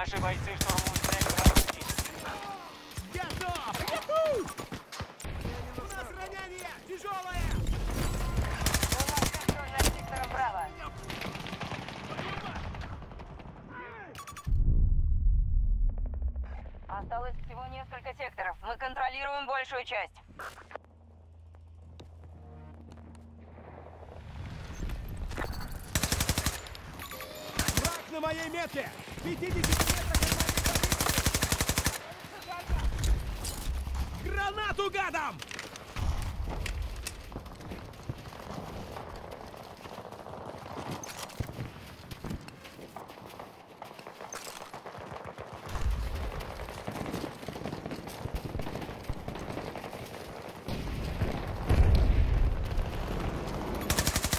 Наши бойцы штурмуют цель вражеских. Готов! Яху! У нас ранение! Тяжелое! У нас контроль над сектором Браво. Осталось всего несколько секторов. Мы контролируем большую часть. Враг на моей метке! 50 метрах! Гранату гадом!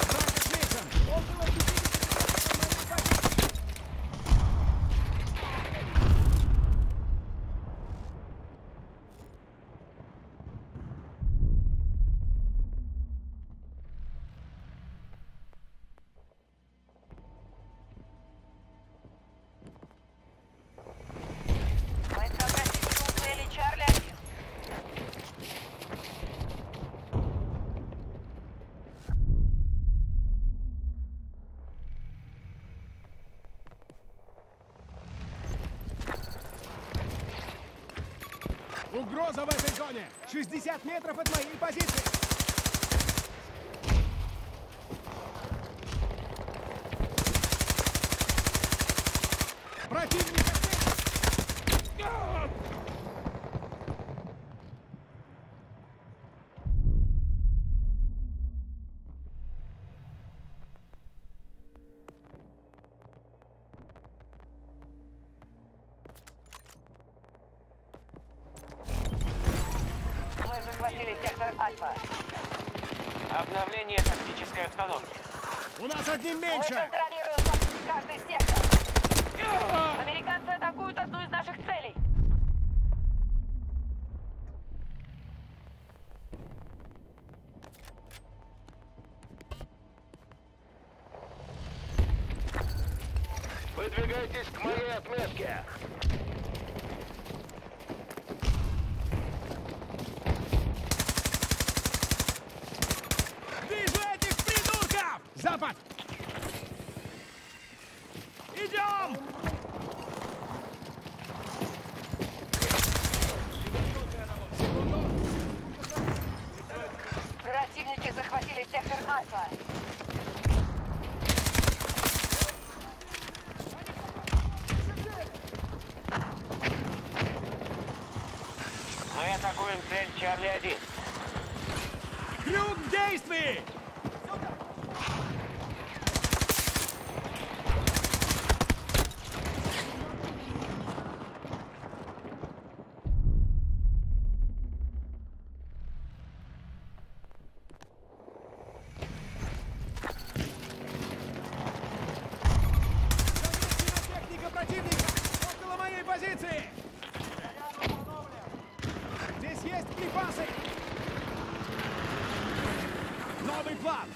Враг отмечен! Около 50 метров от моей позиции! Войска противника у цели Чарли-1. Угроза в этой зоне! 60 метров от моей позиции! Противник отмечен! А! Мы захватили сектор Альфа. Обновление тактической обстановки. У нас одним Мы меньше! контролируем почти каждый сектор. Запад! Идем! Противники захватили сектор Альфа. Мы атакуем цель Чарли-1. Крюк в действии! Замечена техника противника! Около моей позиции! Здесь есть припасы! Новый план!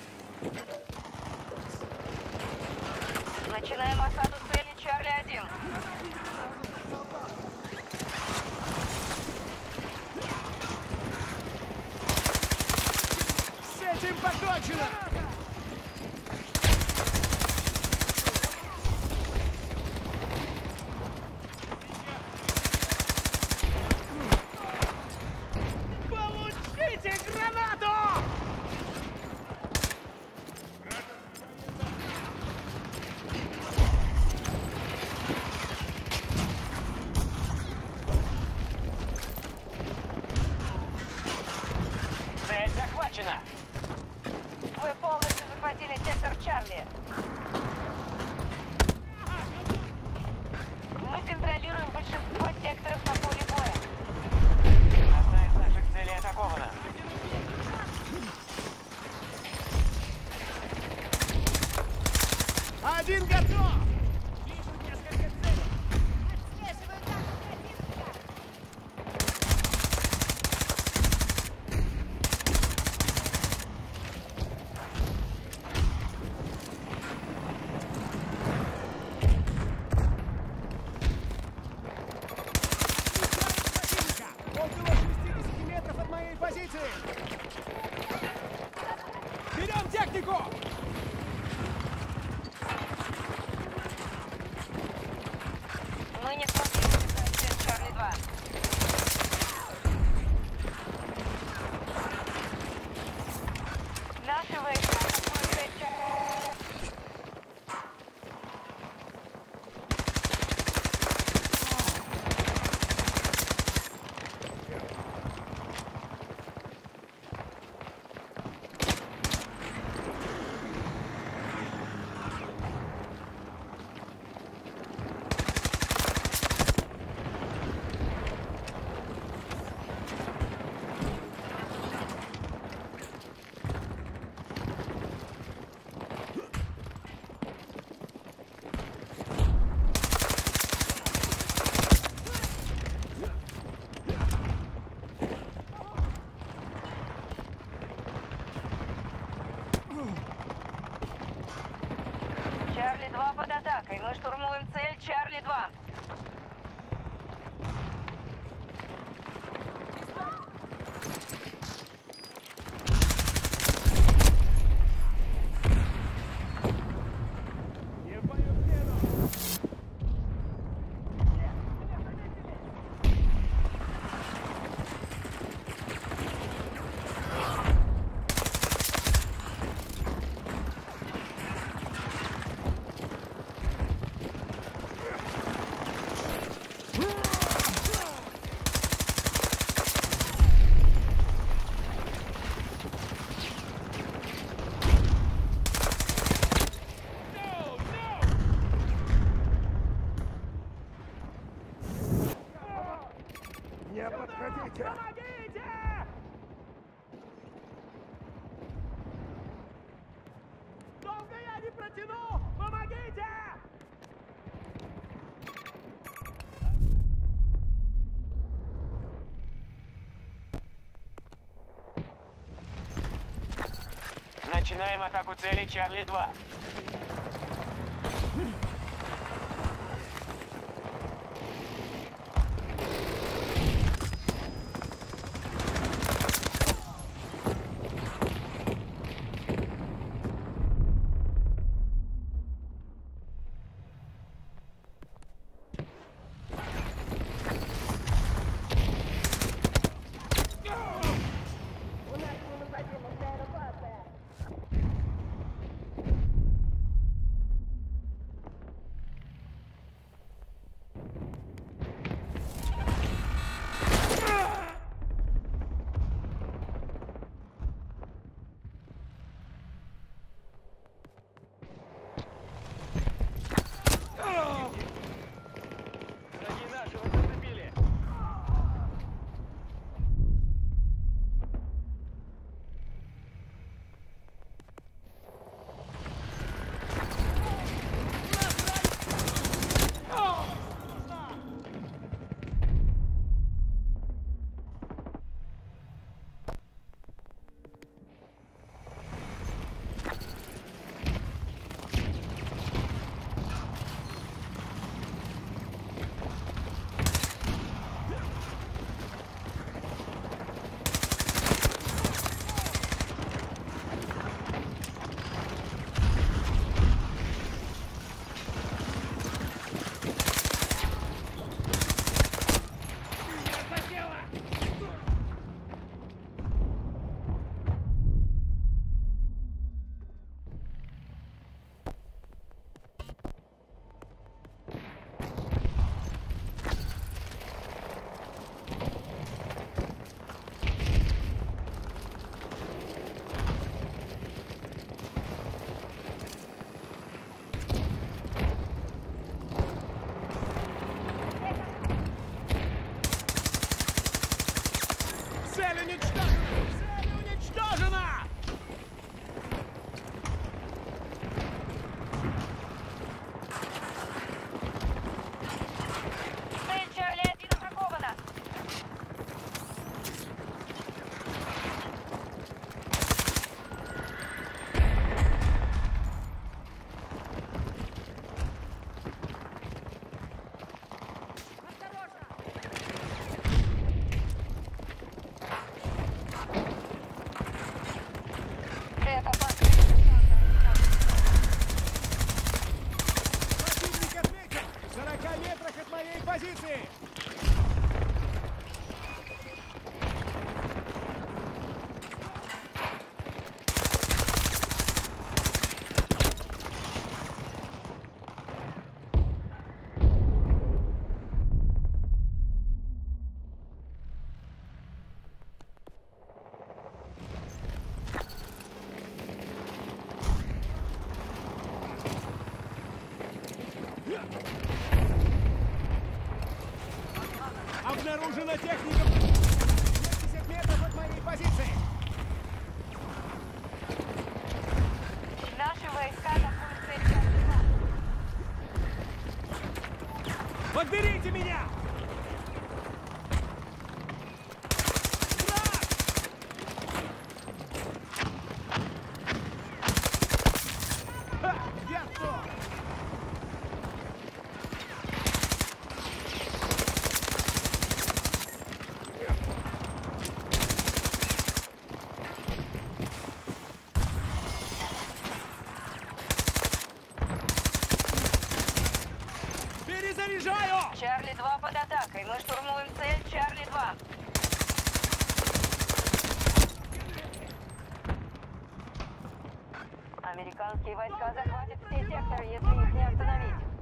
Начинаем осаду цели Чарли-1. С этим покончено! Позиции! Берем технику! Чарли 2. протянул! Помогите! Начинаем атаку цели Чарли-2. Steuern it's done. обнаружена техника! Американские войска захватят все секторы, если их не остановить.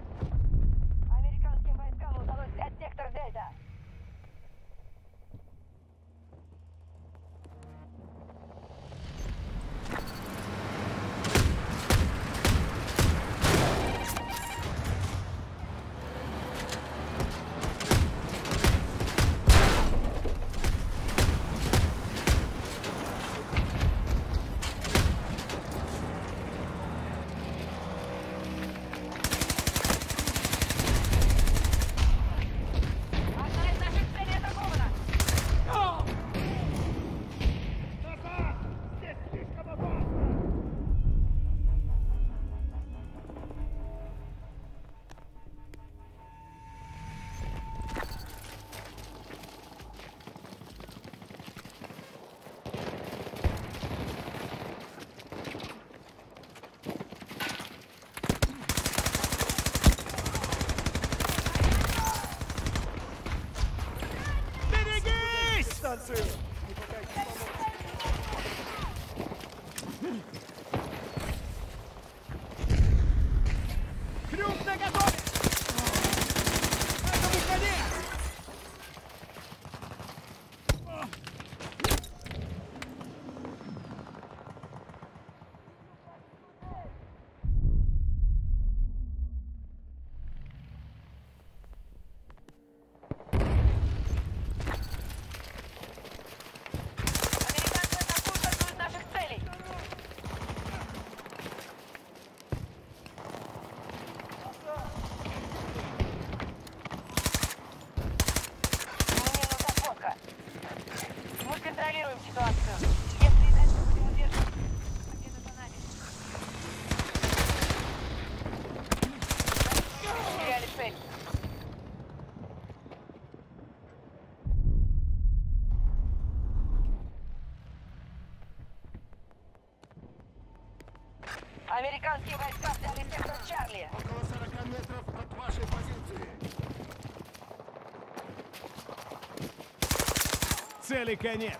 Цели конец.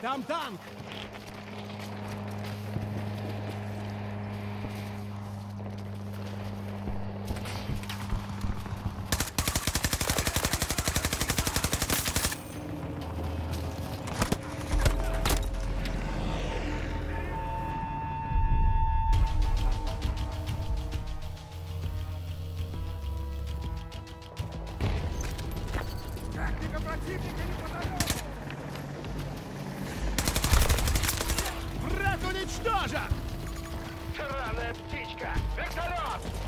Там танк! Тактика противника не подошла! Уничтожен! Сраная птичка! Вертолет!